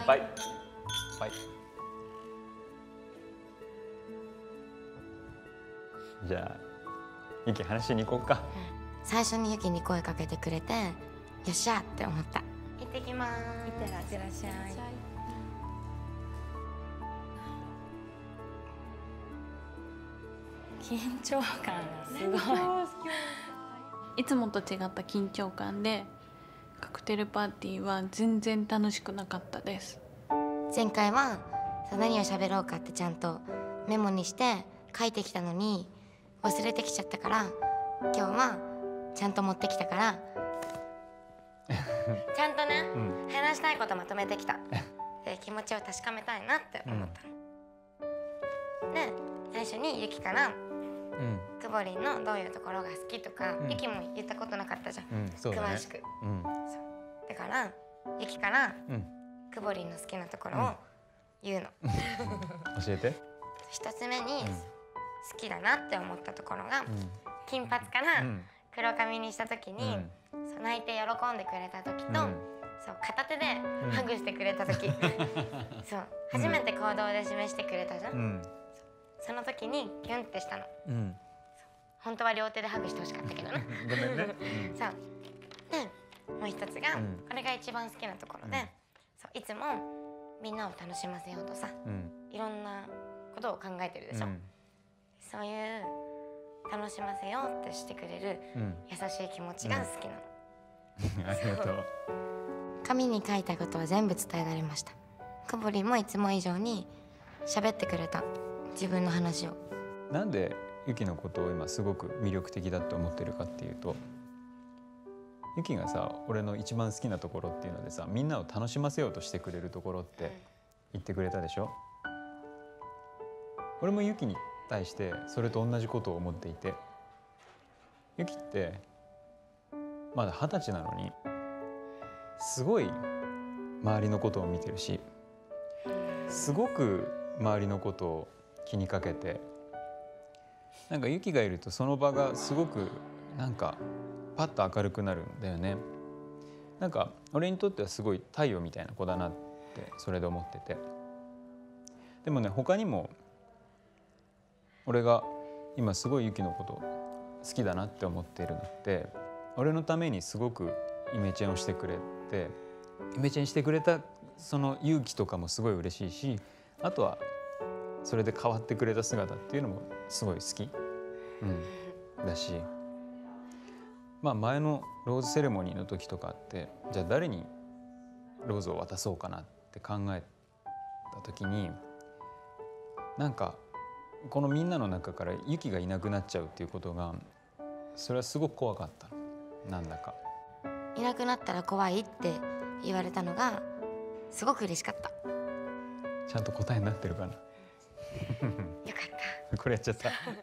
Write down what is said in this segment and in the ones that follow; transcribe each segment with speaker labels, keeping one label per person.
Speaker 1: 乾杯はい。じゃあゆき話しに行こうか。
Speaker 2: 最初にユキに声かけてくれてよっしゃって思った。行ってきます。
Speaker 3: いってらっしゃい。緊張感がすごい。いつもと違った緊張感でカクテルパーティーは全然楽しくなかったです。
Speaker 2: 前回は何を喋ろうかってちゃんとメモにして書いてきたのに忘れてきちゃったから今日はちゃんと持ってきたから。ちゃんとね、
Speaker 1: うん。
Speaker 2: 話したいことまとめてきた。で気持ちを確かめたいなって思ったの、で最初にゆきから
Speaker 1: うん
Speaker 2: くぼりんのどういうところが好きとか、
Speaker 1: うん。
Speaker 2: ゆきも言ったことなかったじゃん、
Speaker 1: うんね。
Speaker 2: 詳しく。
Speaker 1: うん。
Speaker 2: だからゆきから
Speaker 1: うん。
Speaker 2: くぼりんの好きなところを言うの、
Speaker 1: 教えて。
Speaker 2: 一つ目に
Speaker 1: うん。
Speaker 2: 好きだなって思ったところが、
Speaker 1: う
Speaker 2: 金髪から黒髪にした時に、泣いて喜んでくれた時と、
Speaker 1: うん。
Speaker 2: そう片手で
Speaker 1: ん。
Speaker 2: ハグしてくれた時、そう。初めて行動で示してくれたじゃん、
Speaker 1: うん
Speaker 2: その時にキュンってしたの。
Speaker 1: うん。
Speaker 2: 本当は両手でハグしてほしかったけどね
Speaker 1: ごめんね。
Speaker 2: そう。でもう一つが、
Speaker 1: うん。
Speaker 2: これが一番好きなところで、
Speaker 1: うん。
Speaker 2: そういつもみんなを楽しませようとさ
Speaker 1: うん。
Speaker 2: いろんなことを考えてるでしょ、
Speaker 1: うん。
Speaker 2: そういう楽しませようってしてくれる
Speaker 1: うん。
Speaker 2: 優しい気持ちが好きなの、
Speaker 1: ありがとう。
Speaker 2: 紙に書いたことは全部伝えられました。くぼりもいつも以上に喋ってくれた自分の話を。
Speaker 1: なんでユキのことを今すごく魅力的だって思ってるかっていうとユキがさ俺の一番好きなところっていうのでさみんなを楽しませようとしてくれるところって言ってくれたでしょ？俺もユキに対してそれと同じことを思っていてユキってまだ二十歳なのにすごい周りのことを見てるしすごく周りのことを気にかけて。なんかユキがいるとその場がすごくなんかパッと明るくなるんだよね。なんか俺にとってはすごい太陽みたいな子だなってそれで思ってて。でもね他にも俺が今すごいユキのこと好きだなって思っているのって俺のためにすごくイメチェンをしてくれてイメチェンしてくれたその勇気とかもすごい嬉しいしあとはそれで変わってくれた姿っていうのもすごい好き、うん、だし。まあ前のローズセレモニーの時とかってじゃあ誰にローズを渡そうかなって考えた時になんかこのみんなの中からユキがいなくなっちゃうっていうことがそれはすごく怖かったの。なんだか。
Speaker 2: いなくなったら怖いって言われたのがすごく嬉しかった。
Speaker 1: ちゃんと答えになってるかな
Speaker 2: よかった。
Speaker 1: これやっちゃった、
Speaker 2: そう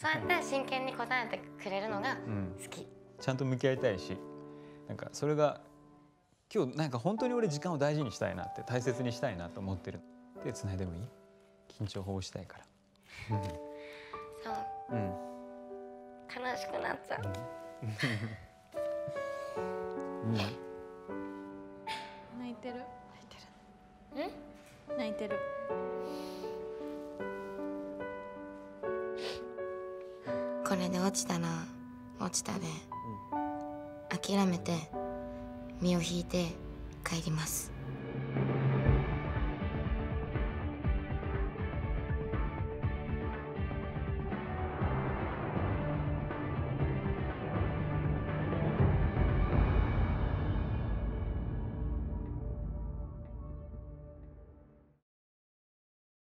Speaker 2: そうやって真剣に答えてくれるのが
Speaker 1: うん、
Speaker 2: 好き。
Speaker 1: ちゃんと向き合いたいしなんかそれが今日なんか本当に俺時間を大事にしたいなって大切にしたいなと思ってる。手つないでもいい？緊張ほぐしたいから。
Speaker 2: そう。
Speaker 1: うん。
Speaker 2: 悲しくなっちゃう。
Speaker 1: うん。
Speaker 3: 泣いてる？
Speaker 2: 泣いてる
Speaker 3: 泣いてる
Speaker 2: これで落ちたら落ちたで、諦めて身を引いて帰ります